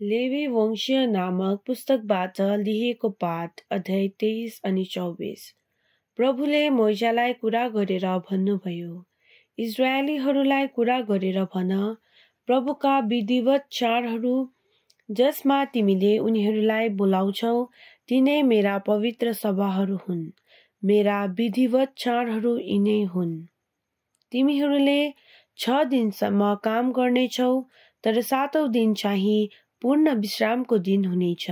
Levy वंशीय नामक पुस्तकबाट लिएको पाठ अध्याय तेइस अनि चौबिस। प्रभुले मोइजालाई कुरा गरेर भन्नुभयो इजरायलीहरूलाई कुरा गरेर भन। प्रभुका विधिवत चाडहरू जसमा तिमीले उनीहरूलाई बोलाउँछौ तिनै मेरा पवित्र सभाहरू हुन्। मेरा विधिवत चाडहरू यिनै हुन्। तिमीहरूले छ दिनसम्म काम गर्नेछौ तर सातौँ दिन चाहिँ पूर्ण विश्रामको दिन हुनेछ।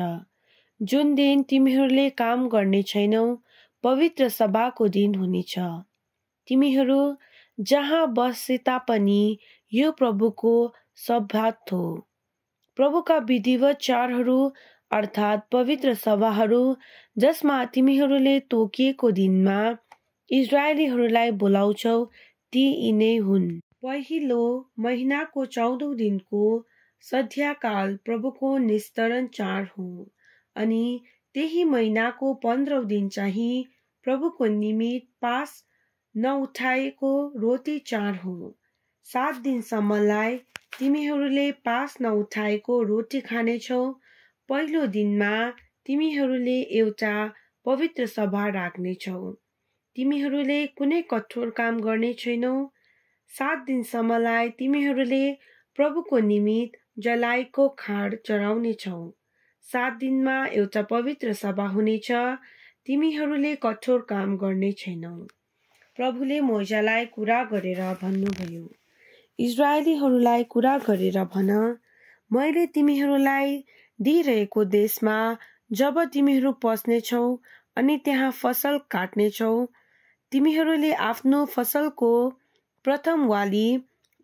जुन दिन तिमीहरूले काम गर्ने छैनौ पवित्र सभाको दिन हुनेछ। तिमीहरू जहाँ बसे तापनि यो प्रभुको सभात हो। प्रभुका विधिवत चाडहरू अर्थात् पवित्र सभाहरू जसमा तिमीहरूले तोकिएको दिनमा इजरायलीहरूलाई बोलाउँछौ ती यिनै हुन्। पहिलो महिनाको चौधौँ दिनको सध्याकाल प्रभुको निस्तरण चाड हो अनि त्यही महिनाको पन्ध्रौँ दिन चाहिँ प्रभुको निमित पास नउठाएको रोटी चाड हो। सात दिनसम्मलाई तिमीहरूले पास नउठाएको रोटी खानेछौ। पहिलो दिनमा तिमीहरूले एउटा पवित्र सभा राख्नेछौ। तिमीहरूले कुनै कठोर काम गर्ने छैनौ सात दिनसम्मलाई तिमीहरूले प्रभुको निमित जलाएको खाड चढाउनेछौ। सात दिनमा एउटा पवित्र सभा हुनेछ तिमीहरूले कठोर काम गर्ने छैनौ। प्रभुले मोजालाई कुरा गरेर भन्नुभयो इजरायलीहरूलाई कुरा गरेर भन। मैले तिमीहरूलाई दिइरहेको देशमा जब तिमीहरू पस्नेछौ अनि त्यहाँ फसल काट्नेछौ तिमीहरूले आफ्नो फसलको प्रथम वाली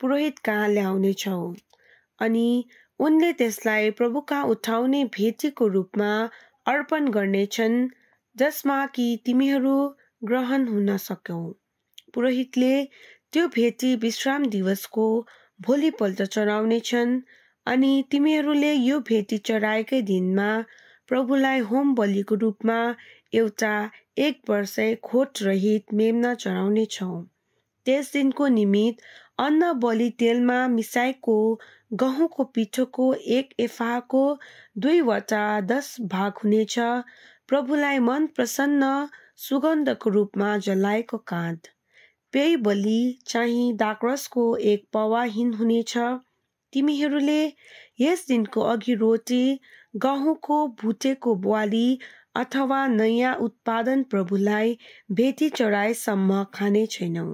पुरोहित कहाँ ल्याउनेछौ। अनि उनले त्यसलाई प्रभुका उठाउने भेटीको रूपमा अर्पण गर्नेछन् जसमा कि तिमीहरू ग्रहण हुन सकौ पुरोहितले त्यो भेटी विश्राम दिवसको भोलिपल्ट चढाउनेछन् अनि तिमीहरूले यो भेटी चढाएकै दिनमा प्रभुलाई होम बलिको रूपमा एउटा एक वर्ष खोट रहित मेम्ना चढाउनेछौ। त्यस दिनको निमित अन्न बलि तेलमा मिसाएको गहुँको पिठोको एक एफाको दुईवटा दस भाग हुनेछ। प्रभुलाई मन प्रसन्न सुगन्धको रूपमा जलाएको काँध। पेय बलि चाहिँ दाकरसको एक पवाहीन हुनेछ। तिमीहरूले यस दिनको अघि रोटी गहुँको भुटेको बुवाली अथवा नयाँ उत्पादन प्रभुलाई भेटी चढाएसम्म खाने छैनौ।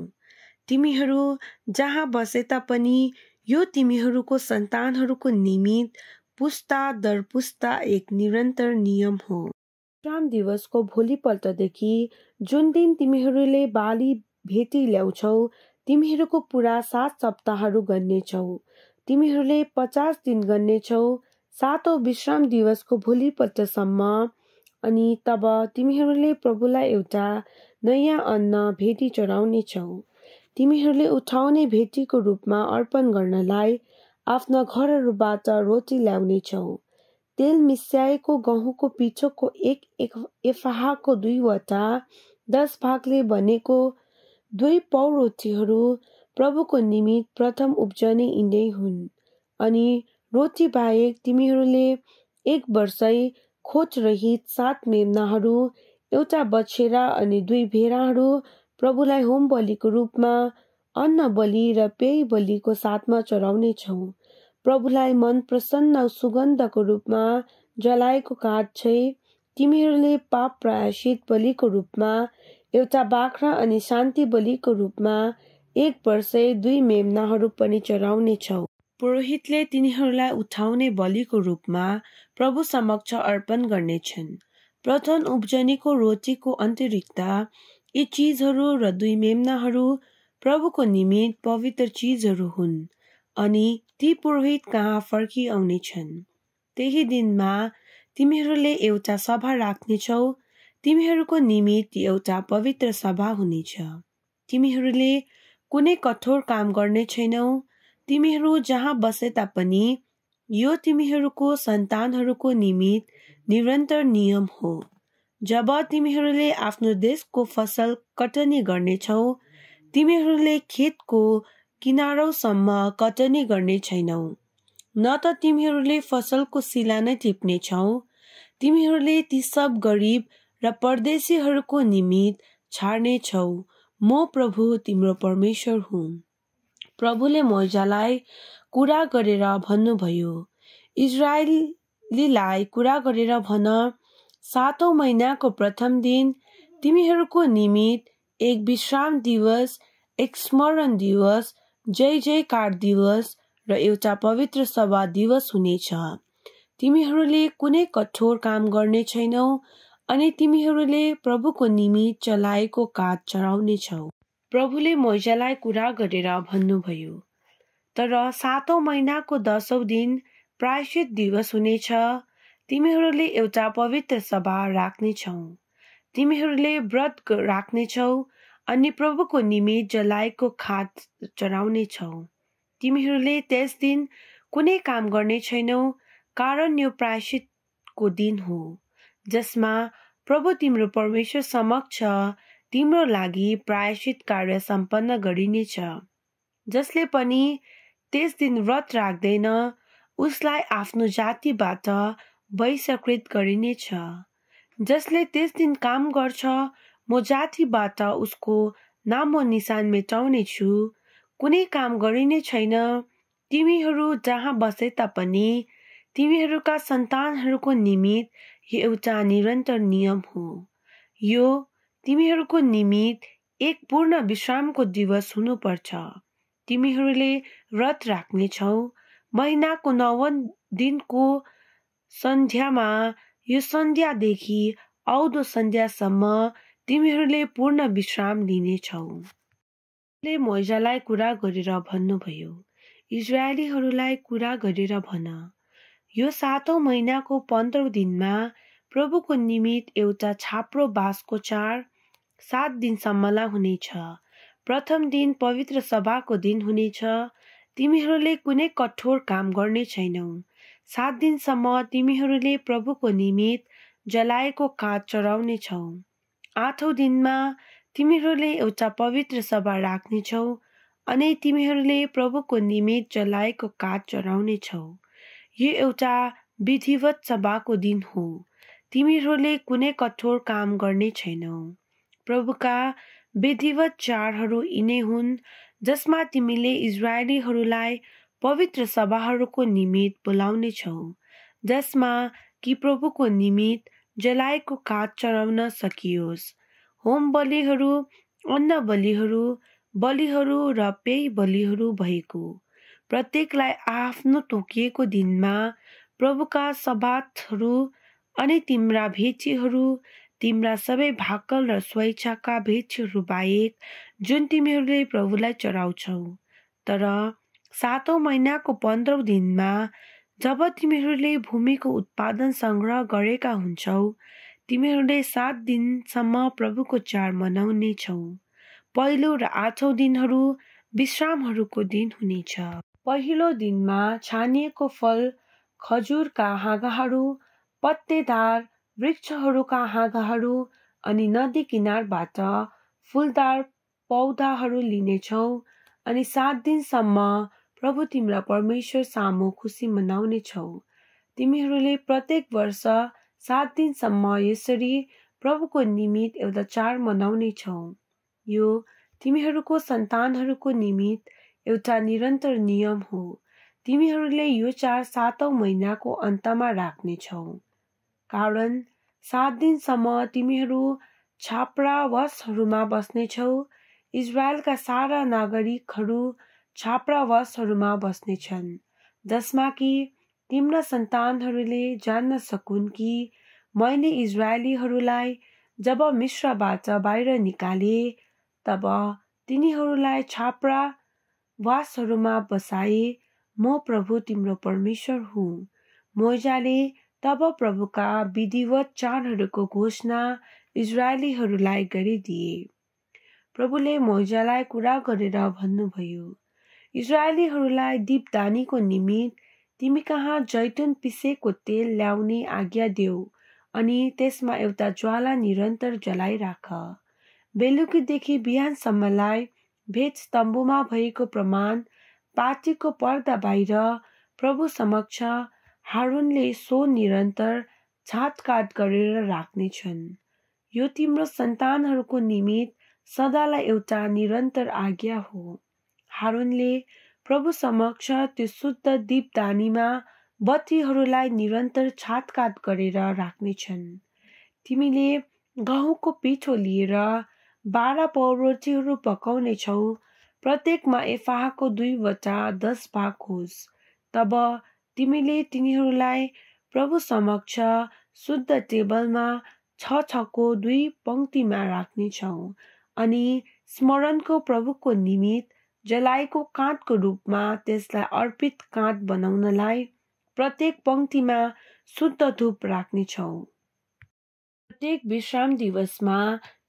तिमीहरू जहाँ बसे तापनि यो तिमीहरूको सन्तानहरूको निमित पुस्ता दर पुस्ता एक निरन्तर नियम हो। विश्राम दिवसको भोलिपल्टदेखि जुन दिन तिमीहरूले बाली भेटी ल्याउँछौ तिमीहरूको पुरा सात सप्ताहहरू गर्नेछौ तिमीहरूले पचास दिन गर्नेछौ सातौँ विश्राम दिवसको भोलिपल्टसम्म। अनि तब तिमीहरूले प्रभुलाई एउटा नयाँ अन्न भेटी चढाउनेछौ। तिमीहरूले उठाउने भेटीको रूपमा अर्पण गर्नलाई आफ्ना घरहरूबाट रोटी ल्याउनेछौ तेल मिस्याएको गहुँको पिठोको एक एक एफाहाको दुईवटा दस भागले बनेको दुई पौ रोटीहरू प्रभुको निमित प्रथम उब्जने यिनै हुन् अनि रोटी बाहेक तिमीहरूले एक वर्षै खोट रहित सात मेमनाहरू एउटा बछेरा अनि दुई भेडाहरू प्रभुलाई होम बलिको रूपमा अन्न बलि र पेय बलिको साथमा चढाउने छौ। प्रभुलाई मन प्रसन्न सुगन्धको रूपमा जलाएको काठ चाहिँ तिमीहरूले पाप प्रायश्चित बलिको रूपमा एउटा बाख्रा अनि शान्ति बलिको रूपमा एक वर्ष दुई मेमनाहरू पनि चढाउने छौ। पुरोहितले तिनीहरूलाई उठाउने बलिको रूपमा प्रभु समक्ष अर्पण गर्नेछन्। प्रथम उब्जनीको रोटीको अतिरिक्त यी चिजहरू र दुई मेम्नाहरू प्रभुको निमित पवित्र चिजहरू हुन् अनि ती पुरोहित कहाँ फर्किआउनेछन्। त्यही दिनमा तिमीहरूले एउटा सभा राख्नेछौ तिमीहरूको निमित एउटा पवित्र सभा हुनेछ। तिमीहरूले कुनै कठोर काम गर्ने छैनौ तिमीहरू जहाँ बसे तापनि यो तिमीहरूको सन्तानहरूको निमित निरन्तर नियम हो। जब तिमीहरूले आफ्नो देशको फसल कटनी गर्नेछौ तिमीहरूले खेतको किनारौसम्म कटनी गर्ने छैनौ। न त तिमीहरूले फसलको सिला नै टिप्नेछौ। तिमीहरूले ती सब गरिब र परदेशीहरूको निमित छाड्नेछौ। म प्रभु तिम्रो परमेश्वर हुँ। प्रभुले मोजालाई कुरा गरेर भन्नुभयो इजरायलीलाई कुरा गरेर भन सातौँ महिनाको प्रथम दिन तिमीहरूको निमित एक विश्राम दिवस एक स्मरण दिवस जय जयकार दिवस र एउटा पवित्र सभा दिवस हुनेछ। तिमीहरूले कुनै कठोर काम गर्ने छैनौ अनि तिमीहरूले प्रभुको निमित चलाएको काठ चढाउनेछौ। प्रभुले मैजालाई कुरा गरेर भन्नुभयो तर सातौँ महिनाको दसौँ दिन प्रायश्चित दिवस हुनेछ तिमीहरूले एउटा पवित्र सभा राख्नेछौ तिमीहरूले व्रत राख्नेछौ अनि प्रभुको निमित जलाएको खात चढाउनेछौ तिमीहरूले त्यस दिन कुनै काम गर्ने छैनौ कारण यो प्रायश्चितको दिन हो जसमा प्रभु तिम्रो परमेश्वर समक्ष तिम्रो लागि प्रायश्चित कार्य सम्पन्न गरिनेछ। जसले पनि त्यस दिन व्रत राख्दैन उसलाई आफ्नो जातिबाट बहिष्कृत गरिनेछ जसले त्यस दिन काम गर्छ म जातिबाट उसको नामो निशान मेटाउने छु। कुनै काम गरिने छैन। तिमीहरू जहाँ बसे तापनि तिमीहरूका सन्तानहरूको निमित यो एउटा निरन्तर नियम हो। यो तिमीहरूको निमित एक पूर्ण विश्रामको दिवस हुनुपर्छ। तिमीहरूले व्रत राख्नेछौ। महिनाको नव दिनको सन्ध्यामा यो सन्ध्यादेखि आउँदो सन्ध्यासम्म तिमीहरूले पूर्ण विश्राम लिनेछौ मोजालाई कुरा गरेर भन्नुभयो इजरायलीहरूलाई कुरा गरेर भन। यो सातौँ महिनाको पन्ध्रौँ दिनमा प्रभुको निमित एउटा छाप्रो बाँसको चाड सात दिनसम्मलाई हुनेछ। प्रथम दिन पवित्र सभाको दिन हुनेछ। तिमीहरूले कुनै कठोर काम गर्ने छैनौ। सात दिनसम्म तिमीहरूले प्रभुको निमित जलाएको काठ चढाउनेछौ आठौँ दिनमा तिमीहरूले एउटा पवित्र सभा राख्नेछौ अनि तिमीहरूले प्रभुको निमित जलाएको काठ चढाउनेछौ यो एउटा विधिवत सभाको दिन हो। तिमीहरूले कुनै कठोर काम गर्ने छैनौ। प्रभुका विधिवत चाडहरू यिनै हुन् जसमा तिमीले इजरायलीहरूलाई पवित्र सभाहरूको निमित बोलाउनेछौ जसमा कि प्रभुको निमित जलाएको काठ चढाउन सकियोस्। होम बलिहरू अन्न बलिहरू बलिहरू र पेय बलिहरू भएको। प्रत्येकलाई आफ्नो तोकिएको दिनमा प्रभुका सबातहरू अनि तिम्रा भेचीहरू तिम्रा सबै भाकल र स्वेच्छाका भेचीहरू बाहेक जुन तिमीहरूले प्रभुलाई चढाउँछौ। तर सातौँ महिनाको पन्ध्रौँ दिनमा जब तिमीहरूले भूमिको उत्पादन सङ्ग्रह गरेका हुन्छौ तिमीहरूले सात दिनसम्म प्रभुको चाड मनाउनेछौ पहिलो र आठौँ दिनहरू विश्रामहरूको दिन हुनेछ पहिलो दिनमा छानिएको फल खजुरका हाँगाहरू पत्तेदार वृक्षहरूका हाँगाहरू अनि नदी किनारबाट फुलदार पौधाहरू लिनेछौ अनि सात दिनसम्म प्रभु तिम्रा परमेश्वर सामु खुसी मनाउनेछौ तिमीहरूले प्रत्येक वर्ष सात दिनसम्म यसरी प्रभुको निमित एउटा चाड मनाउने छौ। यो तिमीहरूको सन्तानहरूको निमित एउटा निरन्तर नियम हो। तिमीहरूले यो चाड सातौँ महिनाको अन्तमा राख्नेछौ कारण सात दिनसम्म तिमीहरू छाप्रावासहरूमा बस्नेछौ इजरायलका सारा नागरिकहरू छाप्रावासहरूमा बस्नेछन् जसमा कि तिम्रा सन्तानहरूले जान्न सकुन् कि मैले इजरायलीहरूलाई जब मिश्रबाट बाहिर निकाले तब तिनीहरूलाई छाप्रा वासहरूमा बसाए म प्रभु तिम्रो परमेश्वर हुँ। मोजाले तब प्रभुका विधिवत चाडहरूको घोषणा इजरायलीहरूलाई गरिदिए। प्रभुले मोजालाई कुरा गरेर भन्नुभयो इजरायलीहरूलाई दीपदानीको निमित तिमी कहाँ जैतुन पिसेको तेल ल्याउने आज्ञा देऊ अनि त्यसमा एउटा ज्वाला निरन्तर जलाइराख। बेलुकीदेखि बिहानसम्मलाई भेट स्तम्भमा भएको प्रमाण पार्टीको पर्दा बाहिर प्रभु समक्ष हारुनले सो निरन्तर छाटकाट गरेर राख्नेछन्। यो तिम्रो सन्तानहरूको निमित्त सदालाई एउटा निरन्तर आज्ञा हो। हारुनले प्रभु समक्ष त्यो शुद्ध दीपदानीमा बत्तीहरूलाई निरन्तर छाटकाट गरेर राख्नेछन्। तिमीले गहुँको पिठो लिएर बाह्र पौरोटीहरू पकाउनेछौ। प्रत्येकमा एफाहको दुईवटा दस भाग होस्। तब तिमीले तिनीहरूलाई प्रभु समक्ष शुद्ध टेबलमा छ छको दुई पङ्क्तिमा राख्नेछौ अनि स्मरणको प्रभुको निमित्त जलाएको काँधको रूपमा त्यसलाई अर्पित काँध बनाउनलाई प्रत्येक पङ्क्तिमा शुद्ध धुप राख्नेछौ। प्रत्येक विश्राम दिवसमा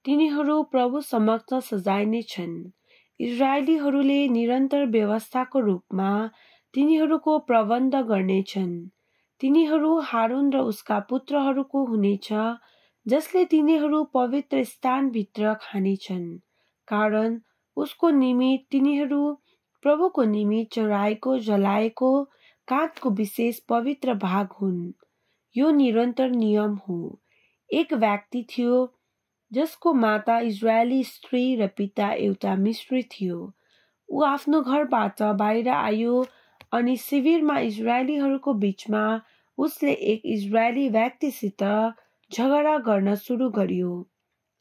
तिनीहरू प्रभु समक्ष सजाइने छन्। इजरायलीहरूले निरन्तर व्यवस्थाको रूपमा तिनीहरूको प्रबन्ध गर्नेछन् तिनीहरू हारुन र उसका पुत्रहरूको हुनेछ जसले तिनीहरू पवित्र स्थानभित्र खानेछन्। कारण उसको निमित्त तिनीहरू प्रभुको निमित्त चढाएको जलाएको काठको विशेष पवित्र भाग हुन्। यो निरन्तर नियम हो। एक व्यक्ति थियो जसको माता इजरायली स्त्री र पिता एउटा मिश्री थियो। ऊ आफ्नो घरबाट बाहिर आयो अनि शिविरमा इजरायलीहरूको बिचमा उसले एक इजरायली व्यक्तिसित झगडा गर्न सुरु गर्यो।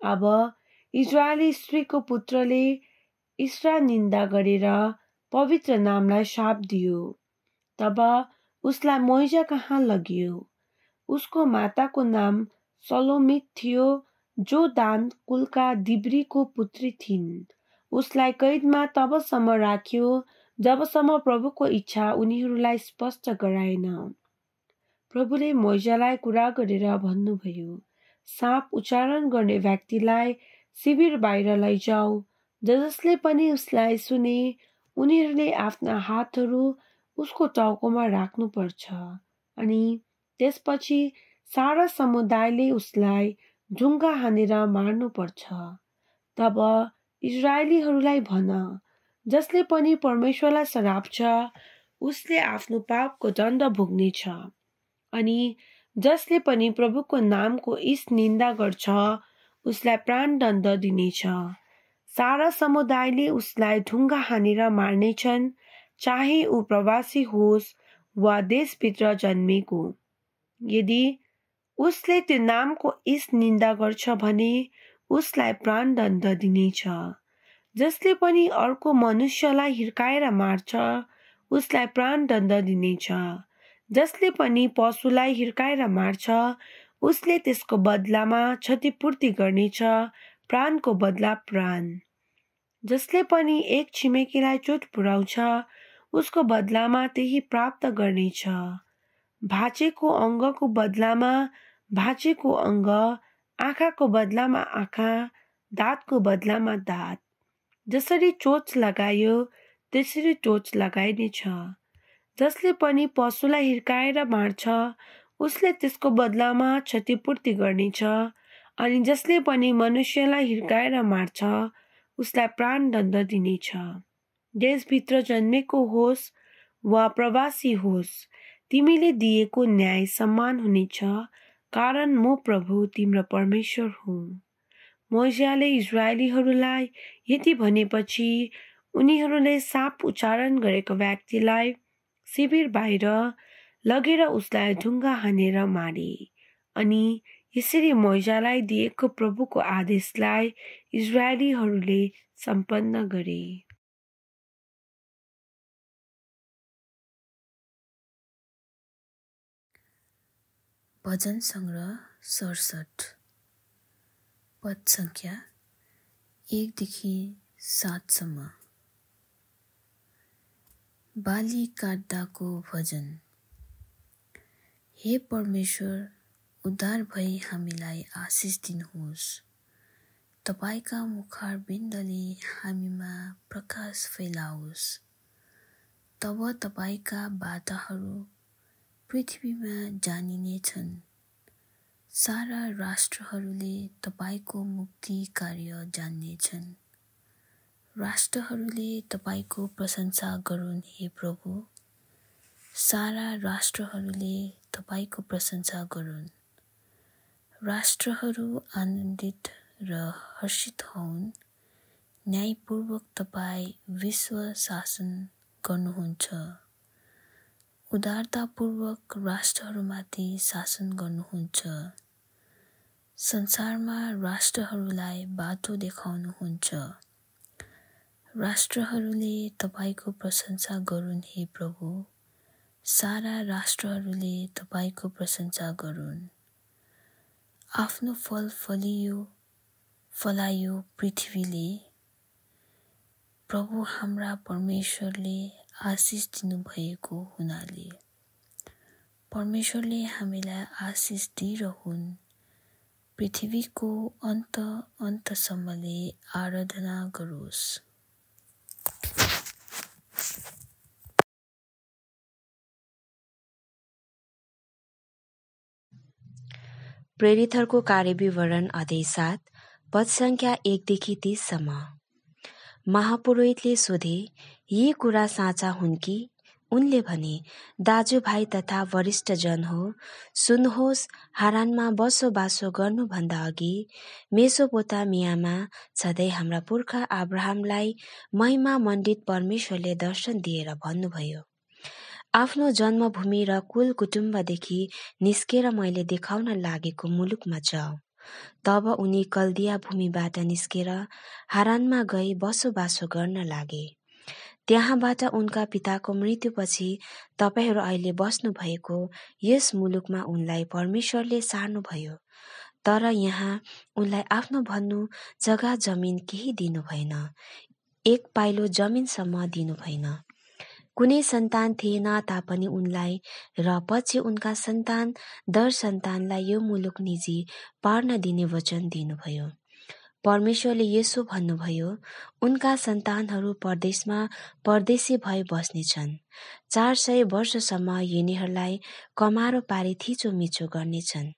अब इजरायली स्त्रीको पुत्रले इसरा निन्दा गरेर पवित्र नामलाई साप दियो। तब उसलाई मोइजा कहाँ लगियो? उसको माताको नाम सलोमित थियो जो दान कुलका दिब्रीको पुत्री थिइन्। उसलाई कैदमा तबसम्म राख्यो जबसम्म प्रभुको इच्छा उनीहरूलाई स्पष्ट गराएन। प्रभुले मैजालाई कुरा गरेर भन्नुभयो साप उच्चारण गर्ने व्यक्तिलाई शिविर बाहिर लैजाऊ। जसले पनि उसलाई सुने उनीहरूले आफ्ना हातहरू उसको टाउकोमा राख्नुपर्छ अनि त्यसपछि सारा समुदायले उसलाई ढुङ्गा हानेर मार्नुपर्छ। तब इजरायलीहरूलाई भन जसले पनि परमेश्वरलाई सराप्छ उसले आफ्नो पापको दण्ड भोग्नेछ अनि जसले पनि प्रभुको नामको इस निन्दा गर्छ उसलाई प्राण दण्ड दिनेछ। सारा समुदायले उसलाई ढुङ्गा हानेर मार्नेछन् चाहे ऊ प्रवासी होस् वा देशभित्र जन्मेको। यदि उसले त्यो नामको इस निन्दा गर्छ भने उसलाई प्राण दण्ड दिनेछ। जसले पनि अर्को मनुष्यलाई हिर्काएर मार्छ उसलाई प्राण दण्ड दिनेछ। जसले पनि पशुलाई हिर्काएर मार्छ उसले त्यसको बदलामा क्षतिपूर्ति गर्नेछ प्राणको बदला प्राण। जसले पनि एक छिमेकीलाई चोट पुर्याउँछ उसको बदलामा त्यही प्राप्त गर्नेछ भाँचेको अङ्गको बदलामा भाँचेको अङ्ग आँखाको बदलामा आँखा दाँतको बदलामा दाँत। जसरी चोच लगायो त्यसरी टोच लगाइनेछ जसले पनि पशुलाई हिर्काएर मार्छ उसले त्यसको बदलामा क्षतिपूर्ति गर्नेछ अनि जसले पनि मनुष्यलाई हिर्काएर मार्छ उसलाई प्राण दण्ड दिनेछ। देशभित्र जन्मेको होस् वा प्रवासी होस् तिमीले दिएको न्याय सम्मान हुनेछ कारण म प्रभु तिम्रो परमेश्वर हुँ। मोजियाले इजरायलीहरूलाई यति भनेपछि उनीहरूले साप उच्चारण गरेको व्यक्तिलाई शिविर बाहिर लगेर उसलाई ढुङ्गा हानेर मारे अनि यसरी मैजालाई दिएको प्रभुको आदेशलाई इजरायलीहरूले सम्पन्न गरे। भजन सङ्ग्रह सडसठ। पद सङ्ख्या एकदेखि सातसम्म बाली काट्दाको भजन। हे परमेश्वर उद्धार भई हामीलाई आशिष दिनुहोस्। तपाईँका मुखार बिन्दले हामीमा प्रकाश फैलाओस्। तब तपाईँका बाटाहरू पृथ्वीमा जानिनेछन्। सारा राष्ट्रहरूले तपाईँको मुक्ति कार्य जान्नेछन्। राष्ट्रहरूले तपाईँको प्रशंसा गरून् हे प्रभु। सारा राष्ट्रहरूले तपाईँको प्रशंसा गरून्। राष्ट्रहरू आनन्दित र हर्षित हौन्। न्यायपूर्वक तपाईँ विश्व शासन गर्नुहुन्छ। उदारतापूर्वक राष्ट्रहरूमाथि शासन गर्नुहुन्छ। संसारमा राष्ट्रहरूलाई बाटो देखाउनुहुन्छ। राष्ट्रहरूले तपाईँको प्रशंसा गरून् हे प्रभु। सारा राष्ट्रहरूले तपाईँको प्रशंसा गरून्। आफ्नो फल फलियो फलायो पृथ्वीले। प्रभु हाम्रा परमेश्वरले आशिष दिनुभएको हुनाले। परमेश्वरले हामीलाई आशिष दिइरहन्। पृथ्वीको अन्त अन्तसम्मले आराधना गरोस्। प्रेरितहरूको कार्यविवरण अध्याय सात पद सङ्ख्या एकदेखि तिससम्म। महापुरोहितले सोधे यी कुरा साँचा हुन् कि? उनले भने दाजुभाइ तथा वरिष्ठजन हो सुन्नुहोस् हारानमा बसोबासो गर्नुभन्दा अघि मेसोपोतामियामा छँदै हाम्रा पुर्खा अब्राहमलाई महिमा मण्डित परमेश्वरले दर्शन दिएर भन्नुभयो। आफ्नो जन्मभूमि र कुल कुटुम्बदेखि निस्केर मैले देखाउन लागेको मुलुकमा जाऊ तब उनी कल्दिया भूमिबाट निस्केर हारानमा गई बसोबासो गर्न लागे। त्यहाँबाट उनका पिताको मृत्युपछि तपाईँहरू अहिले बस्नु भएको यस मुलुकमा उनलाई परमेश्वरले सार्नुभयो तर यहाँ उनलाई आफ्नो भन्नु जग्गा जमिन केही दिनु भएन। एक पाइलो जमिनसम्म दिनु भएन। कुनै सन्तान थिएन तापनि उनलाई र पछि उनका सन्तान दर सन्तानलाई यो मुलुक निजी पार्न दिने वचन दिनुभयो। परमेश्वरले यसो भन्नुभयो उनका सन्तानहरू परदेशमा परदेशी भई बस्नेछन् चार सय वर्षसम्म यिनीहरूलाई कमारो पारी थिचोमिचो गर्नेछन्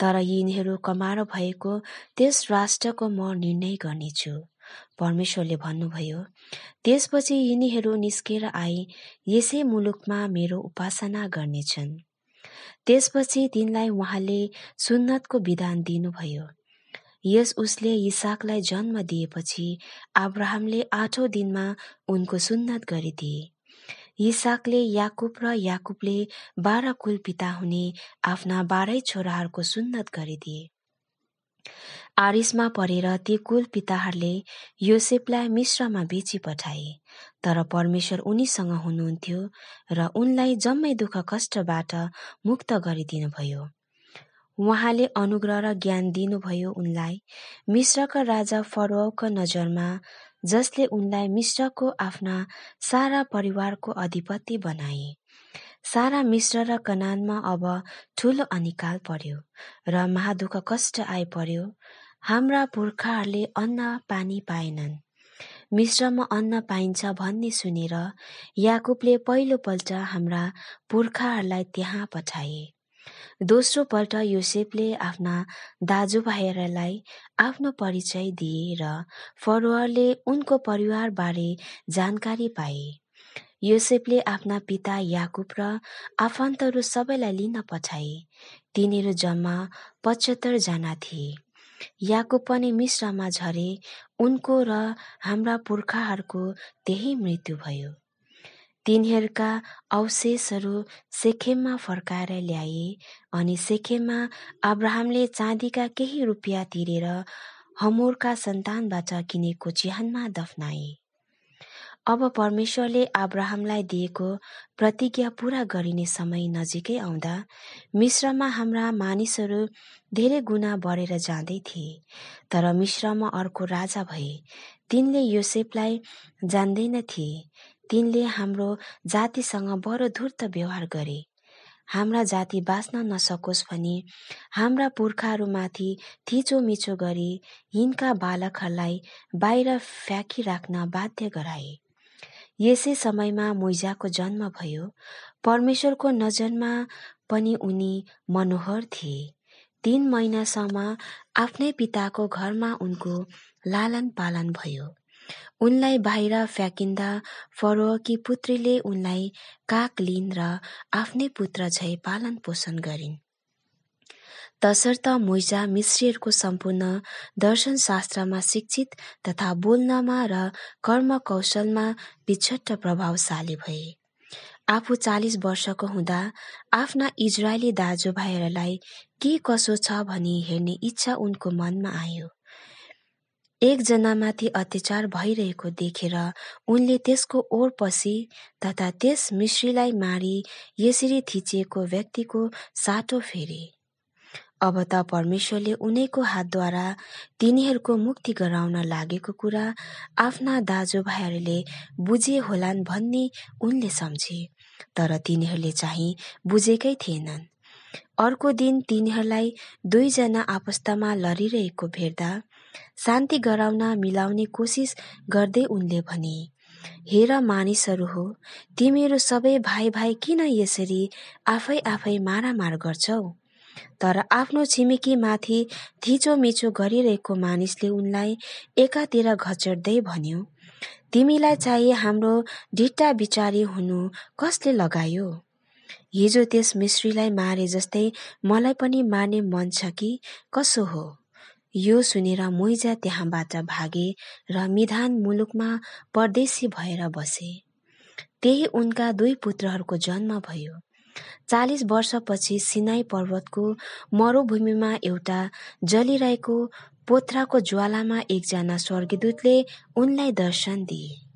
तर यिनीहरू कमारो भएको त्यस राष्ट्रको म निर्णय गर्नेछु। परमेश्वरले भन्नुभयो त्यसपछि यिनीहरू निस्केर आई यसै मुलुकमा मेरो उपासना गर्नेछन्। त्यसपछि तिनलाई उहाँले सुन्नतको विधान दिनुभयो। यस उसले इसाकलाई जन्म दिएपछि अब्राहमले आठौँ दिनमा उनको सुन्नत गरिदिए। इसाकले याकुब र याकुबले बाह्र कुल पिता हुने आफ्ना बाह्रै छोराहरूको सुन्नत गरिदिए। आरिसमा परेर ती कुल पिताहरूले योसेफलाई मिश्रमा बेची पठाए तर परमेश्वर उनीसँग हुनुहुन्थ्यो र उनलाई जम्मै दुःख कष्टबाट मुक्त गरिदिनुभयो। उहाँले अनुग्रह र ज्ञान दिनुभयो उनलाई। मिश्रका राजा फरुवाको नजरमा जसले उनलाई मिश्रको आफ्ना सारा परिवारको अधिपति बनाए। सारा मिश्र र कनानमा अब ठुलो अनिकाल पर्यो र महादुःख कष्ट आइपर्यो। हाम्रा पुर्खाहरूले अन्न पानी पाएनन्। मिश्रमा अन्न पाइन्छ भन्ने सुनेर याकुबले पहिलोपल्ट हाम्रा पुर्खाहरूलाई त्यहाँ पठाए। दोस्रो पल्ट योसेफले आफ्ना दाजुभाइहरूलाई आफ्नो परिचय दिए र फरुवारले उनको परिवारबारे जानकारी पाए। योसेफले आफ्ना पिता याकुब र आफन्तहरू सबैलाई लिन पठाए। तिनीहरू जम्मा पचहत्तर जना थिए। याकुब पनि मिश्रमा झरे उनको र हाम्रा पुर्खाहरूको त्यही मृत्यु भयो। तिनीहरूका अवशेषहरू सेखेममा फर्काएर ल्याए अनि सेखेममा अब्राहमले चाँदीका केही रुपियाँ तिरेर हमोरका सन्तानबाट किनेको चिहानमा दफनाए। अब परमेश्वरले अब्राहमलाई दिएको प्रतिज्ञा पूरा गरिने समय नजिकै आउँदा मिश्रमा हाम्रा मानिसहरू धेरै गुना बढेर जाँदै थिए। तर मिश्रमा अर्को राजा भए। तिनले योसेफलाई जान्दैन थिए। तिनले हाम्रो जातिसँग बडो धूर्त व्यवहार गरे। हाम्रा जाति बाँच्न नसकोस् भनी हाम्रा पुर्खाहरूमाथि थिचोमिचो गरी यिनका बालकहरूलाई बाहिर फ्याँकिराख्न बाध्य गराए। यसै समयमा मोइजाको जन्म भयो। परमेश्वरको नजरमा पनि उनी मनोहर थिए। तीन महिनासम्म आफ्नै पिताको घरमा उनको लालन पालन भयो। उनलाई बाहिर फ्याँकिँदा फरोकी पुत्रीले उनलाई काक लिन र आफ्नै पुत्र झै पालन पोषण गरिन्। तसर्थ मोइजा मिश्रीहरूको सम्पूर्ण दर्शनशास्त्रमा शिक्षित तथा बोल्नमा र कर्म कौशलमा पिछट्ट प्रभावशाली भए। आफू चालिस वर्षको हुँदा आफ्ना इजरायली दाजुभाइहरूलाई के कसो छ भनी हेर्ने इच्छा उनको मनमा आयो। एकजनामाथि अत्याचार भइरहेको देखेर उनले त्यसको ओर पसी तथा त्यस मिश्रीलाई मारी यसरी थिचिएको व्यक्तिको साटो फेरे। अब त परमेश्वरले उनैको हातद्वारा तिनीहरूको मुक्ति गराउन लागेको कुरा आफ्ना दाजुभाइहरूले बुझे होलान् भन्ने उनले सम्झे तर तिनीहरूले चाहिँ बुझेकै थिएनन्। अर्को दिन तिनीहरूलाई दुईजना आपस्तमा लडिरहेको भेट्दा शान्ति गराउन मिलाउने कोसिस गर्दै उनले भने हेर मानिसहरू हो तिमीहरू सबै भाइ भाइ किन यसरी आफै आफै मारामार गर्छौ? तर आफ्नो छिमेकीमाथि थिचोमिचो गरिरहेको मानिसले उनलाई एकातिर घचर्दै भन्यो तिमीलाई चाहिँ हाम्रो ढिट्टा विचारी हुनु कसले लगायो? हिजो त्यस मिश्रीलाई मारे जस्तै मलाई पनि मार्ने मन छ कि? कसो हो? यो सुनेर मोइजा त्यहाँबाट भागे र मिधान मुलुकमा परदेशी भएर बसे। त्यही उनका दुई पुत्रहरूको जन्म भयो। चालिस वर्षपछि सिनाई पर्वतको मरुभूमिमा एउटा जलिरहेको पोथ्राको ज्वालामा एकजना स्वर्गदूतले उनलाई दर्शन दिए।